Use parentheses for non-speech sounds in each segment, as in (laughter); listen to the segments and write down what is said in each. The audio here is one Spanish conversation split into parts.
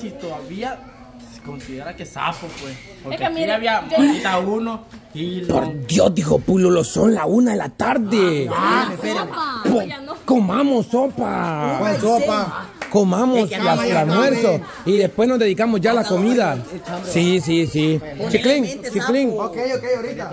si todavía se considera que es sapo, pues. Porque que aquí mire, había yo- ahorita uno y lo... Por Dios, dijo Pulo, lo son la una de la tarde. Ah, sopa. Po- Ya no. comamos sopa. ¿Cuál sopa? Comamos la- el almuerzo y después nos dedicamos ya a la comida. Sí, sí, sí. Chiclín, chiclín, Ok, ok, ahorita.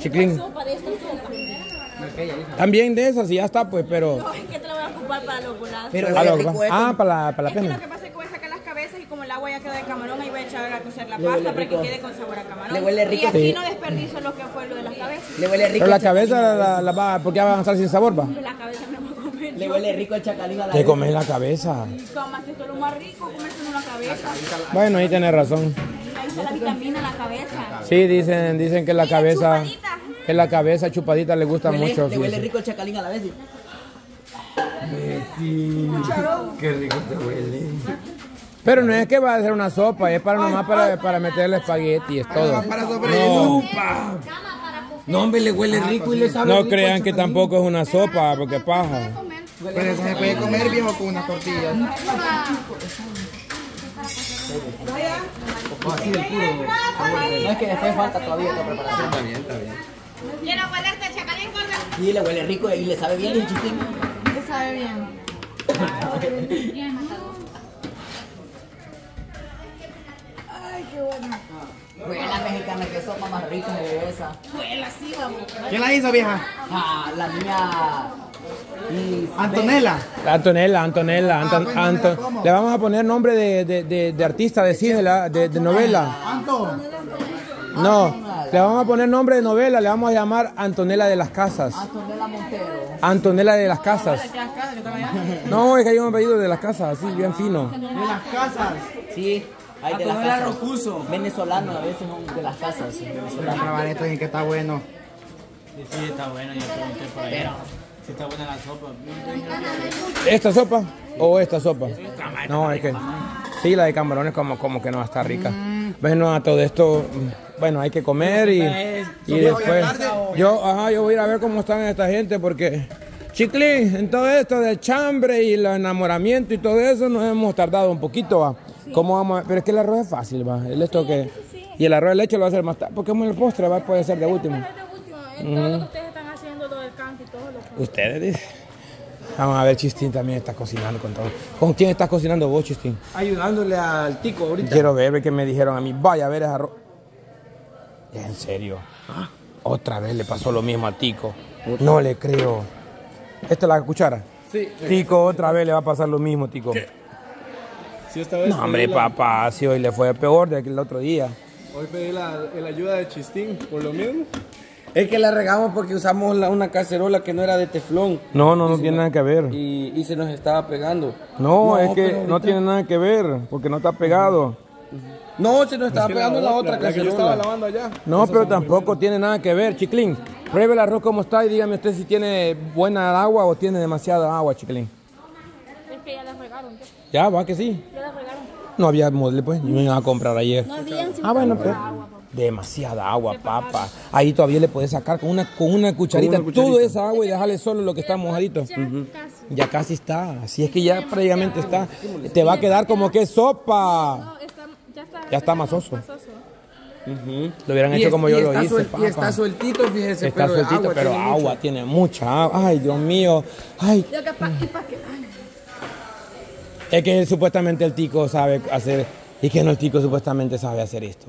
chiclín. Sopa de esta sopa. También de esas y ya está, pues, pero. No, es que te la voy a ocupar para los volados. Pero Ah, huele lo- ah, para la, para la Es que lo pena. que pasa es que voy a sacar las y agua ya quedó de camarón, ahí voy a echar a cocer la pasta para que quede con sabor a camarón. Le huele rico. Y así Sí. no desperdicio lo que fue lo de las cabezas. Le huele rico. Pero la cabeza la, la, la va, porque van a estar sin sabor, va. La cabeza me voy a comer. Le huele rico el chacalín a la vez. comes la cabeza. Comas, esto es lo más rico, comerse una cabeza. Bueno, ahí tenés razón. Ahí está la vitamina en la cabeza. Sí, dicen, dicen que la cabeza, chupadita. que la cabeza chupadita le gusta Huele- mucho. Le sí, huele sí. rico el chacalín a la vez. Qué rico te huele. Pero no es que va a ser una sopa, es para nomás para, para meterle espagueti, es todo. Para No. No, hombre, le huele rico y le sabe no rico crean el que tampoco es una sopa, porque paja. Pero eso se puede comer viejo con unas tortillas. Así puro. No es que después falta todavía otra preparación. Está bien, está bien. Quiero huelerte el chacalín, gorda. Y le huele rico y le sabe bien el chistín. Le sabe bien. (laughs) Buena mexicana, que sopa más rica de esa. Huela así, vamos. ¿Quién la hizo, vieja? Ah, la niña. Liz- Antonella. Antonella, Antonella, Anton- bueno, Anton- le vamos a poner nombre de, de, de, de artista de cine, la- de, de novela. Anton. No, le vamos a poner nombre de novela, le vamos a llamar Antonella de las Casas. Antonella Montero. Antonella de las Casas. No, es que hay un apellido de las casas, así, bien fino. De las casas. Sí, hay de las Antonella casas. Rocuso. Venezolano, a veces son de las casas. a venezolano. probar esto y que está bueno. Sí, está buena, ya pregunté por ahí. Si está buena la sopa. ¿Esta sopa o esta sopa? No, es que sí, la de camarones como, como que no va a estar rica. Bueno, a todo esto, mm, bueno, hay que comer y, y después yo, ajá, yo voy a ir a ver cómo están esta gente porque Chiclín, en todo esto del chambre y el enamoramiento y todo eso nos hemos tardado un poquito, va. ¿Cómo vamos a- Pero es que el arroz es fácil, va. El esto que y el arroz de leche lo va a hacer más tarde, porque como el postre va puede ser de último. Es de último. En todo lo que ustedes están haciendo, lo del canto y todo lo Ustedes dicen. Vamos a ver, Chistín también está cocinando con todo. ¿Con quién estás cocinando vos, Chistín? Ayudándole al tico ahorita. Quiero ver, ver que me dijeron a mí, vaya a ver ese arroz. En serio. Otra vez le pasó lo mismo a Tico. No le creo. ¿Esta es la cuchara? Sí. Tico, otra vez le va a pasar lo mismo, Tico. Sí, esta vez No, hombre, la- papá, si hoy le fue peor de que el otro día. Hoy pedí la, la ayuda de Chistín, por lo mismo. Es que la regamos porque usamos la- una cacerola que no era de teflón No, no, no tiene nada que ver. y, y se nos estaba pegando. No, es que no tiene nada que ver, porque no está pegado. No, se nos estaba que pegando la, otra la que yo estaba cacerola. lavando allá. No, pero tampoco tiene nada que ver, Chiclín. Pruebe el arroz como está y dígame usted si tiene buena agua o tiene demasiada agua, Chiclín. Que ya las regaron. ya. Ya, va que sí. Ya las regaron. No había molde, pues. Yo me iba a comprar ayer. No habían Ah, bueno, pero. Demasiada agua, papa. Ahí todavía le puedes sacar con una, con una cucharita, toda esa agua y dejarle solo lo que está mojadito. Ya casi. Ya casi está. Así es que ya prácticamente está. Te va a quedar como que sopa. No, está, ya está. Ya está masoso. masoso. Lo hubieran Y hecho es- como yo lo hice, suel- papa. Y está sueltito, fíjese, Está pero sueltito, agua pero tiene agua mucho. tiene mucha agua. Ay, Dios mío. Ay, Lo que pa- y pa' que- ay, es que supuestamente el tico sabe hacer. Y que no el tico supuestamente sabe hacer esto.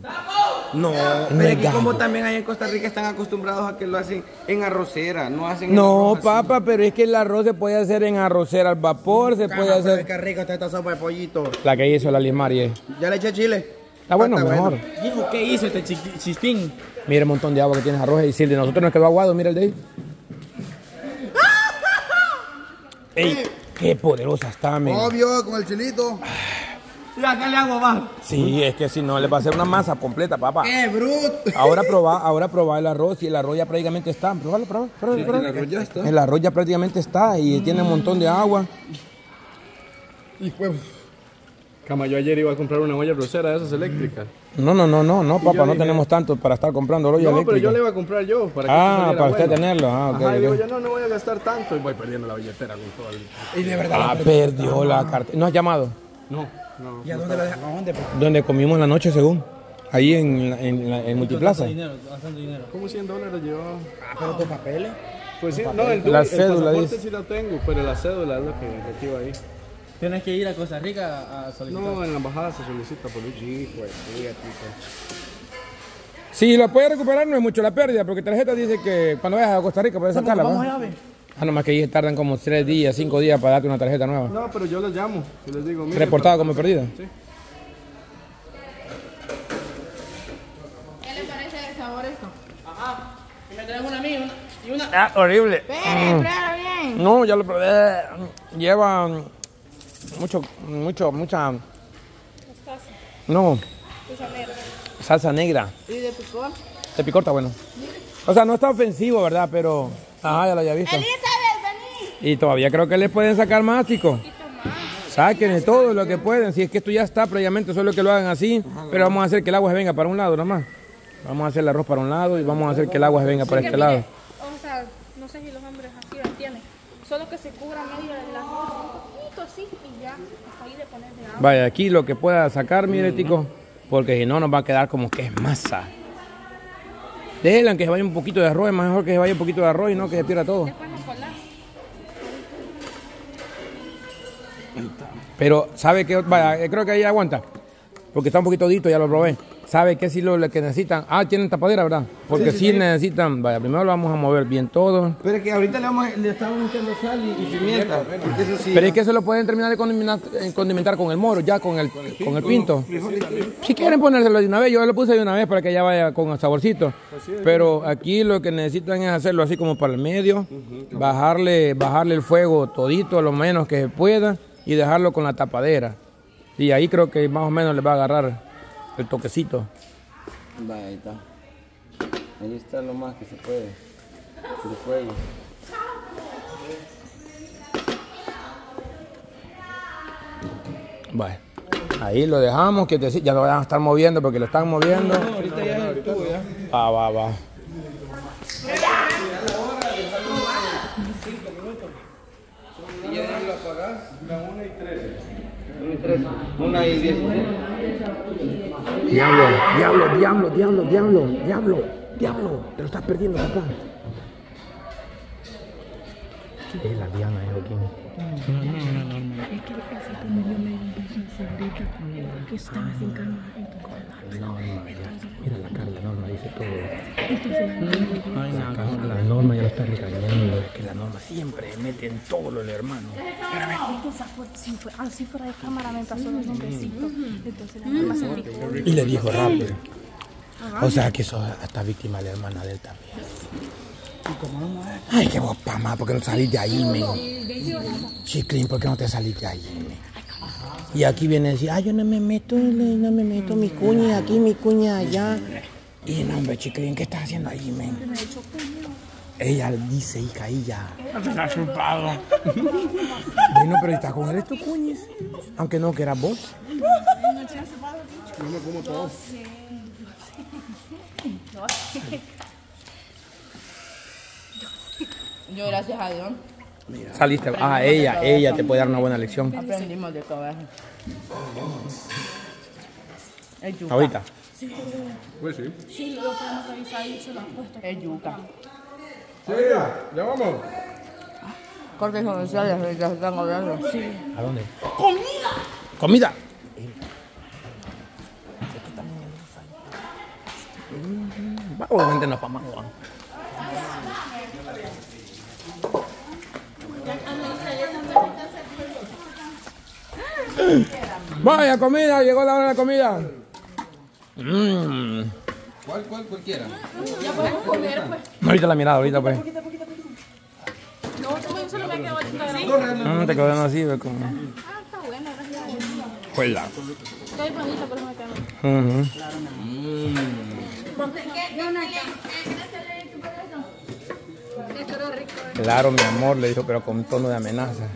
No, No pero es es que como también allá en Costa Rica están acostumbrados a que lo hacen en arrocera, no hacen en No, así. papá, pero es que el arroz se puede hacer en arrocera al vapor, se puede Cama, hacer. qué rico está esta sopa de pollito. La que hizo la Lismarie. Ya le eché chile. Está bueno, Está mejor. bueno. Hijo, ¿qué hizo este chistín? Mira el montón de agua que tiene ese arroz y si el de nosotros nos quedó aguado, mira el de ahí. (laughs) ¡Ey! ¡Qué poderosa está, men! Obvio, con el chilito. Ya, acá le agua más. Sí, es que si no le va a hacer una masa completa, papá. ¡Qué bruto! Ahora probá, ahora probá el arroz y el arroz ya prácticamente está. Probalo, probalo, probalo, probalo. el arroz ya está. El arroz ya prácticamente está y tiene un montón de agua. Y pues. Cama, yo ayer iba a comprar una olla rosera de esas eléctricas. No, no, no, no, no, papá, no dije- tenemos tanto para estar comprando olla No, pero yo le iba a comprar yo. Para que Ah, para usted bueno. tenerlo, ah, ok, Ajá, y digo, ok. yo no, no voy a gastar tanto. Y voy perdiendo la billetera con todo el... Ah, perdió la carta. ¿No has llamado? No. ¿Y a dónde la dejamos? ¿Dónde? Donde comimos en la noche, según. Ahí en, la- en, en Multiplaza. Dinero, bastante dinero. ¿Cómo 100 dólares llevaba? Pero tus papeles. Pues sí, no, el, La el cédula, pasaporte dice. sí la tengo, pero la cédula es lo que recibo ahí. Tienes que ir a Costa Rica a solicitar. No, en la embajada se solicita por un chico, pues, sí, Si lo puedes recuperar, no es mucho la pérdida, porque tarjeta dice que cuando vayas a Costa Rica puedes sacarla. Vamos ¿no? ve. Ah, nomás que ellos tardan como 3 días, 5 días para darte una tarjeta nueva. No, pero yo les llamo y les digo, mira. Reportada como perdida. Sí. ¿Qué le parece el sabor esto? Y me traes una a mí una- y una. Ah, horrible. Bien, prueba bien. No, ya lo probé. Lleva mucho, mucho, mucha. No, salsa negra. ¿Y de picor? De picor está bueno. O sea, no está ofensivo, ¿verdad? Pero. Ajá, ya lo había visto. Elizabeth, vení. Y todavía creo que les pueden sacar más, chicos. Saquen todo lo que pueden. Si es que esto ya está previamente, solo que lo hagan así. Pero vamos a hacer que el agua se venga para un lado nomás. Vamos a hacer el arroz para un lado y vamos a hacer que el agua se venga para este lado. O sea, no sé si los hombres así lo entienden. Solo que se cubra medio arroz, un poquito así y ya, hasta ahí de ponerle agua. Vaya, aquí lo que pueda sacar, mire, tico. Porque si no, nos va a quedar como que es masa. Déjenla que se vaya un poquito de arroz. Es mejor que se vaya un poquito de arroz y no que se pierda todo. Después lo colás. Pero, ¿sabe qué? Vaya, creo que ahí aguanta. Porque está un poquito dito, ya lo probé. ¿Sabe qué sí lo, que necesitan? Ah, tienen tapadera, ¿verdad? Porque sí, necesitan. Vaya, primero lo vamos a mover bien todo. Pero es que ahorita le, vamos, le estamos echando sal y, y pimienta. Porque eso sí. Pero es que eso lo pueden terminar de condimentar, eh, condimentar con el moro, ya con el, con el pinto. Si quieren ponérselo de una vez, yo lo puse de una vez para que ya vaya con el saborcito. Pero aquí lo que necesitan es hacerlo así como para el medio, bajarle, bajarle el fuego todito, lo menos que se pueda, y dejarlo con la tapadera. Y ahí creo que más o menos le va a agarrar el toquecito. Ahí está. Ahí está lo más que se puede. El fuego. Bueno, ahí lo dejamos, que te- ya no van a estar moviendo porque lo están moviendo. Ahorita ya es el tubo ya. Va, va, va. Y ya lo apagás. La 1 y 13. 1 y 10. Diablo, diablo, diablo, diablo, diablo, diablo, diablo. Te lo estás perdiendo, papá. Es la Diana, es Joaquín. Norma, ya. Mira la cara, la norma dice todo. Saca- la norma ya lo está regañando. Es que la norma siempre mete en todo lo del hermano. Fue, si fue, así fuera de cámara me pasó los nombrecitos. Entonces la mamá se picó. Y le dijo rápido. O sea que sos hasta víctima de la hermana de él también. Ay, qué vos, mamá, ¿por qué no salís de ahí, men? Chiclín, ¿por qué no te salís de ahí, men? Y aquí viene a decir, ay, yo no me meto, no me meto, mi cuña aquí, mi cuña allá. Y no, hombre, Chiclín, ¿qué estás haciendo ahí, men? Ella dice, hija, ella. Bueno, pero está con él, es tu cuñis. Aunque no, que eras vos. Yo, gracias a Dios, Saliste. Ah, ella, ella te puede dar una buena lección. aprendimos de todo eso. Es yuca. Ahorita. Pues sí. Sí, lo podemos revisar y se lo han puesto. Es yuca. Sí, ya vamos. Cortes comerciales, ya están hablando. ¿A dónde? ¡Comida! ¡Comida! Obviamente no es para Vaya comida, llegó la hora de la comida. Mm. ¿Cuál, cuál, cualquiera? Ya podemos comer, pues. Ahorita la mirada, ahorita pues. No, yo solo me quedo ahorita grande. Mm, te quedan así, ve como. Ah, está bueno, gracias. Juela. Bien bonita, pero me quedo. Ujú. Claro, mi amor, le dijo, pero con tono de amenaza.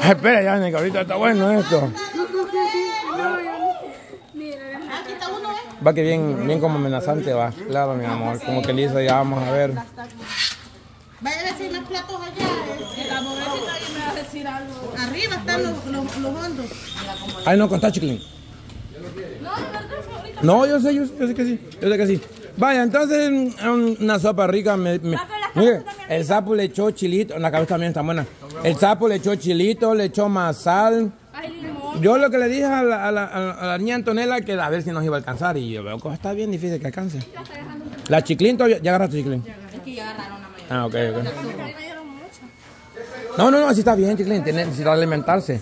Ay, espera, ya, que ahorita está bueno esto. Va que bien, bien como amenazante va. Claro, mi amor. Como que Lisa, ya vamos a ver. Vaya a decir los platos allá. La pobrecita ahí me va a decir algo. Arriba están los, los, los hondos. Ay, no, contá, chiquilín. No, yo sé, yo, sé, yo sé que sí, yo sé que sí. Vaya, entonces, mm, una sopa rica. Me, me- mire, el sapo le echó chilito, la cabeza también está buena. El sapo le echó chilito, le echó más sal. Yo lo que le dije a la, a la, a la niña Antonella que a ver si nos iba a alcanzar y yo veo que está bien difícil que alcance. La chiclín todavía, ya agarraste chiclín. Es que ya agarraron la mayoría. Ah, ok, ok. No, no, no, así está bien, chiclín, necesita alimentarse.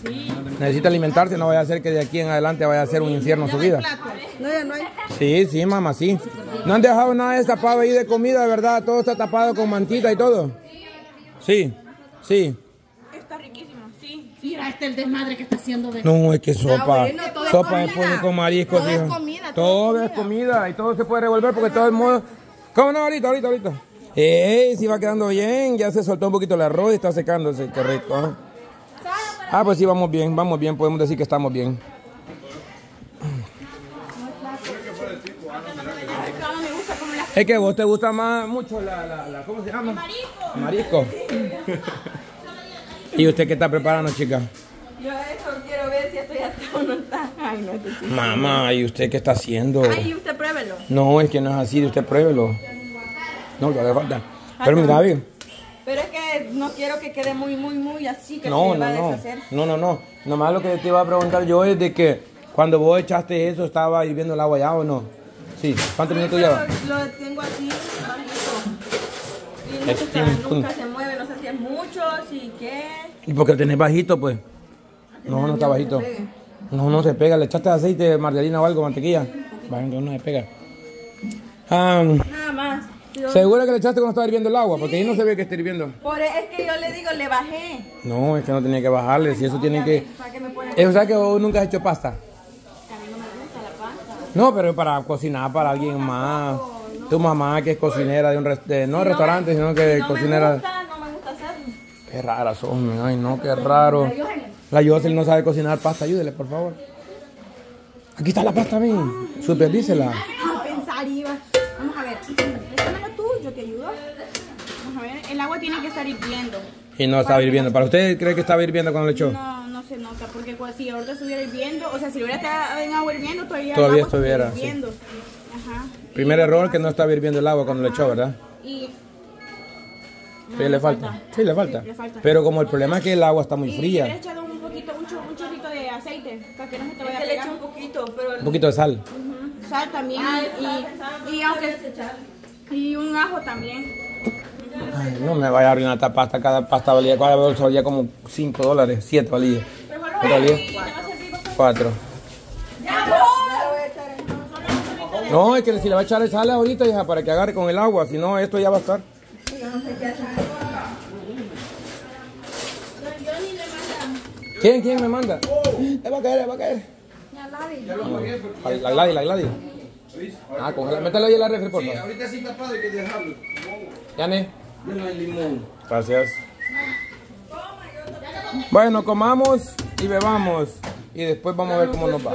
Necesita alimentarse, no vaya a ser que de aquí en adelante vaya a ser un infierno su vida. No, ya no hay. Sí, sí, mamá, sí. No han dejado nada destapado ahí de comida, de verdad. Todo está tapado con mantita y todo. Sí, sí. Está riquísimo, sí. Mira, este el desmadre que está haciendo de. No, es que sopa. bueno, todo es sopa de comida. pollo con mariscos. Todo es comida, todo Todo es comida y todo se puede revolver porque todo es modo. ¿Cómo no? Ahorita, ahorita, ahorita. ¡Ey! Si va quedando bien. Ya se soltó un poquito el arroz y está secándose. Qué rico. Ah, pues sí, vamos bien, vamos bien. Podemos decir que estamos bien. Es que a vos te gusta más mucho la, la, la- ¿cómo se llama? Marisco. Marisco. ¿Y usted qué está preparando, chica? Yo eso quiero ver si esto ya está o no está. Ay, no, esto sí. Mamá, ¿y usted qué está haciendo? Ay, usted pruébelo. No, es que no es así, usted pruébelo. No, le hace falta. Pero mira, bien. Pero es que no quiero que quede muy, muy, muy así que No, se va no, a no. deshacer. No, no, no. Nomás lo que te iba a preguntar yo es de que cuando vos echaste eso, ¿estaba hirviendo el agua ya o no? Sí. ¿Cuántos minutos lleva? Lo tengo así, bajito. Y Steam, nunca, nunca se mueve, no sé si es mucho, si qué. ¿Y por qué lo tenés bajito, pues? No, no está bajito. No, no se pega. ¿Le echaste aceite, margarina o algo, mantequilla? No se pega. Ah, Nada más. Yo- ¿Seguro que le echaste cuando estaba hirviendo el agua? Porque ahí no se ve que esté hirviendo. Por, e, es que yo le digo, le bajé. No, es que no tenía que bajarle. Si eso tiene que... ¿Para qué me ponen? ¿Es verdad que vos nunca has hecho pasta? A mí no me gusta la pasta. No, pero para cocinar para alguien más. Tu mamá que es cocinera de un res- de- no restaurante, sino que No cocinera. me gusta, no me gusta hacerlo. Qué rara son, ay no, qué raro. La Yosel no sabe cocinar pasta, ayúdele, por favor. Aquí está la pasta, ven. Superdícela. A pensar iba. Vamos a ver. Déjamelo tú, yo te ayudo. Vamos a ver. El agua tiene que estar hirviendo. Y no estaba hirviendo. ¿Para usted cree que estaba hirviendo cuando le echó? No, no se nota, porque si ahorita estuviera hirviendo, o sea, si hubiera estado en agua hirviendo, todavía, el Todavía agua estuviera, sí. hirviendo. Ajá. Primer error que no estaba hirviendo el agua cuando le echó, ¿verdad? Y Sí, le falta. Sí, le falta. le falta. Pero como el problema es que el agua está muy y le fría. echado un poquito, un, chor- un chorrito de aceite, para que no se te vaya a le pegar. eché un poquito, pero Un poquito de sal. Ujú. Sal también y, y, y aunque y un ajo también. Ay, no me vaya a arruinar esta pasta. Cada pasta valía, cada bolsa valía como 5 dólares, 7 valía. ¿Qué valía? 4. No, es que si le va a echar el sal ahorita, hija, para que agarre con el agua, si no, esto ya va a estar. ¿Quién, quién me manda? Le va a caer, le va a caer. La La Gladys, la Gladys. Ah, congela. Mételo ahí en la refri, por favor. Ahorita sí tapado hay que dejarlo. Yane. Limón. Gracias. Bueno, comamos y bebamos. Y después vamos a ver cómo nos va.